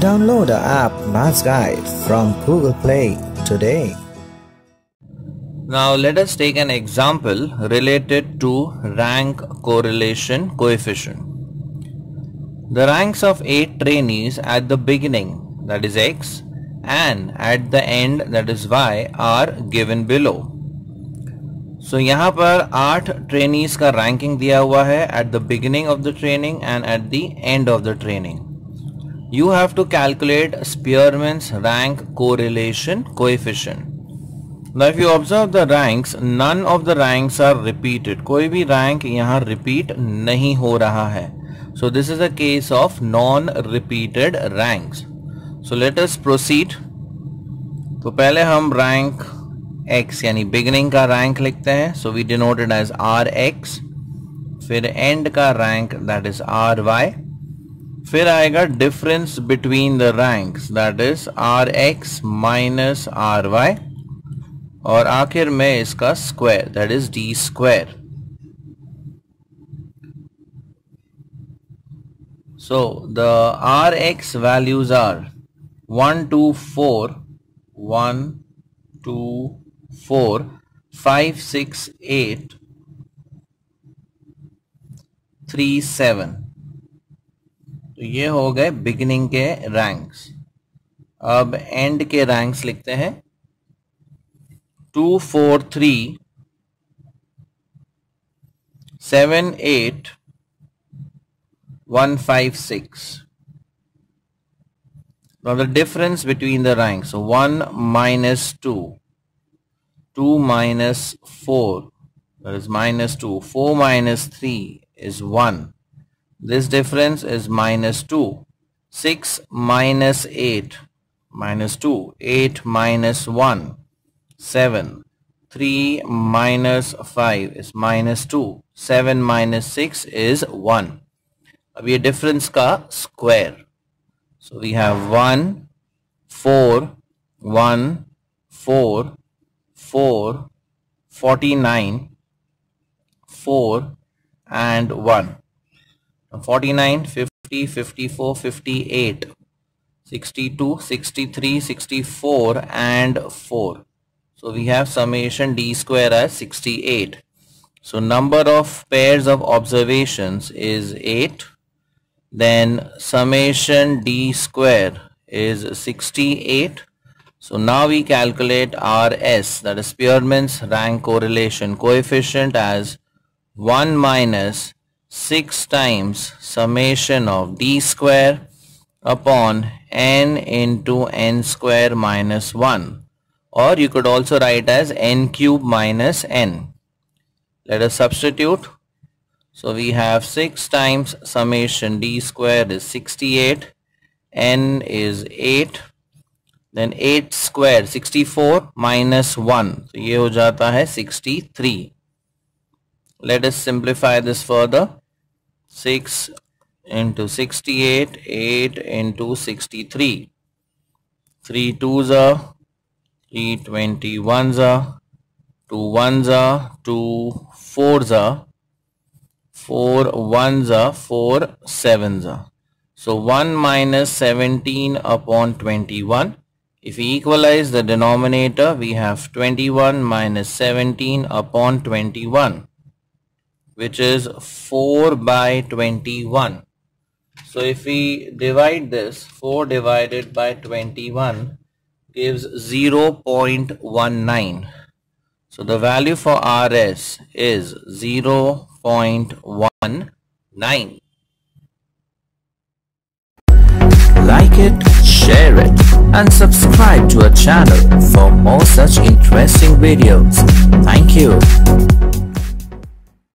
Download the app Maths Guide from Google Play today. Now let us take an example related to rank correlation coefficient. The ranks of 8 trainees at the beginning that is x and at the end that is y are given below. So so, यहाँ पर आठ trainees का ranking दिया हुआ है at the beginning of the training and at the end of the training you have to calculate Spearman's rank correlation coefficient now if you observe the ranks none of the ranks are repeated कोई भी rank यहाँ repeat नहीं हो रहा है. So this is a case of non repeated ranks so let's proceed तो पहले हम रैंक एक्स यानी बिगनिंग का रैंक लिखते हैं so we denoted as R X फिर एंड का rank that is R Y फिर आएगा difference between the rank that is R X minus R Y और आखिर में इसका square that is D square so the R X values are one two four one two 4, 5, 6, 8, 3, 7. तो ये हो गए बिगिनिंग के रैंक्स अब एंड के रैंक्स लिखते हैं two four three seven eight 156 now the difference between the ranks so 1 minus 2 2 minus 4 that is minus 2 4 minus 3 is 1 this difference is minus 2 6 minus 8 minus 2 8 minus 1 7 3 minus 5 is minus 2 7 minus 6 is 1 अब ये difference का square so we have one four one four 4, 49, 4 and 1. 49, 50, 54, 58, 62, 63, 64 and 4. So we have summation d square as 68. So number of pairs of observations is 8. Then summation d square is 68 so now we calculate rs that is Spearman's rank correlation coefficient as 1 minus 6 times summation of d square upon n into n square minus 1 or you could also write as n cube minus n. Let us substitute so we have 6 times summation d square is 68, n is 8, then eight square sixty four minus one तो ये हो जाता है sixty three let's simplify this further six into sixty eight eight into sixty three three two जा three twenty one जा two one जा two four जा four one जा फोर सेवन जा so one minus seventeen upon twenty one If we equalize the denominator, we have 21 minus 17 upon 21, which is 4 by 21. So if we divide this, 4 divided by 21 gives 0.19. So the value for RS is 0 0.19. Like it, share it and subscribe to our channel for more such interesting videos. Thank you.